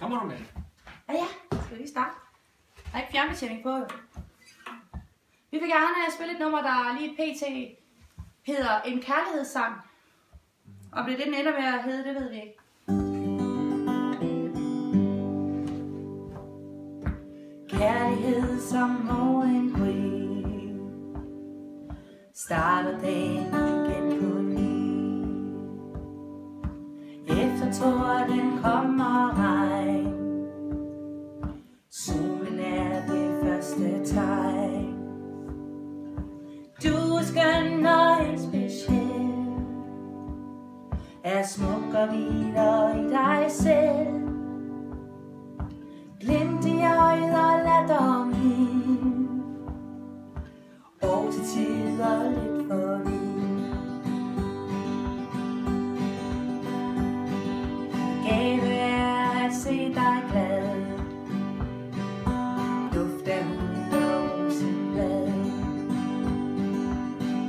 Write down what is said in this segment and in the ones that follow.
Kommer du med? Ja, ja. Skal vi lige starte? Der er ikke fjernbetjening på. jo. Vi vil gerne øh, spille et nummer, der lige pt. hedder En kærlighedssang. Og det det, den ender med at hedde, det ved vi ikke. Kærlighed som morgengry Starter dagen igen på ny Efter torden kommer regn Du er skøn speciel Er smuk og hviler i dig selv.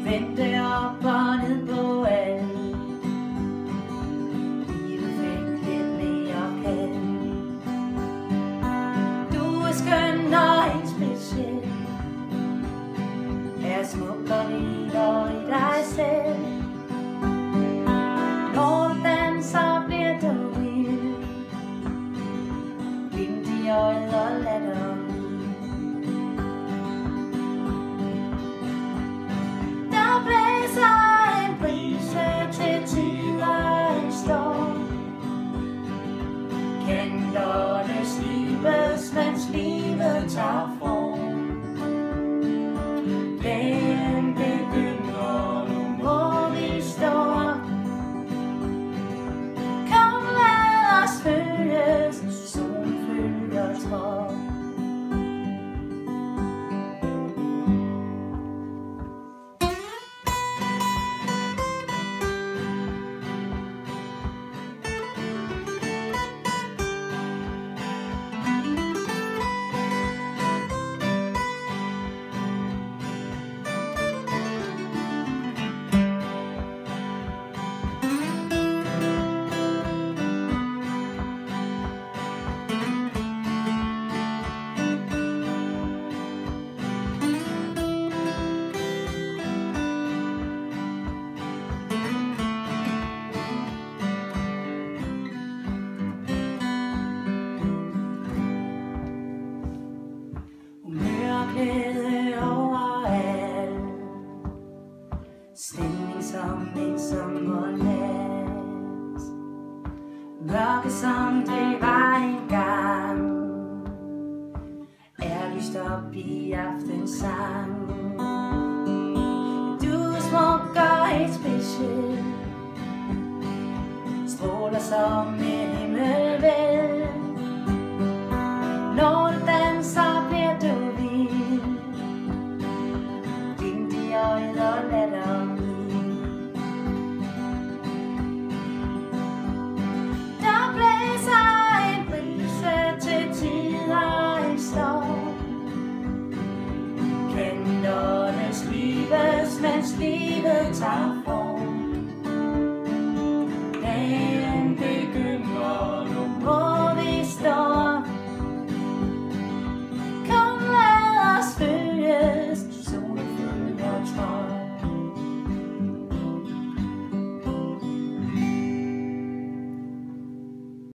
Vente op og ned på alt Livet fik lidt mere kald. Du er skøn og helt speciel. Er smuk og hviler i dig selv. Når du danser bliver du vild. Glimt i øjet Liebe, Mensch, Liebe, davon. Stemning som en sommernat Mørke som det var engang. Er lyst op i aftensang. Du smuk og helt speciel Stråler som en Just leave it time.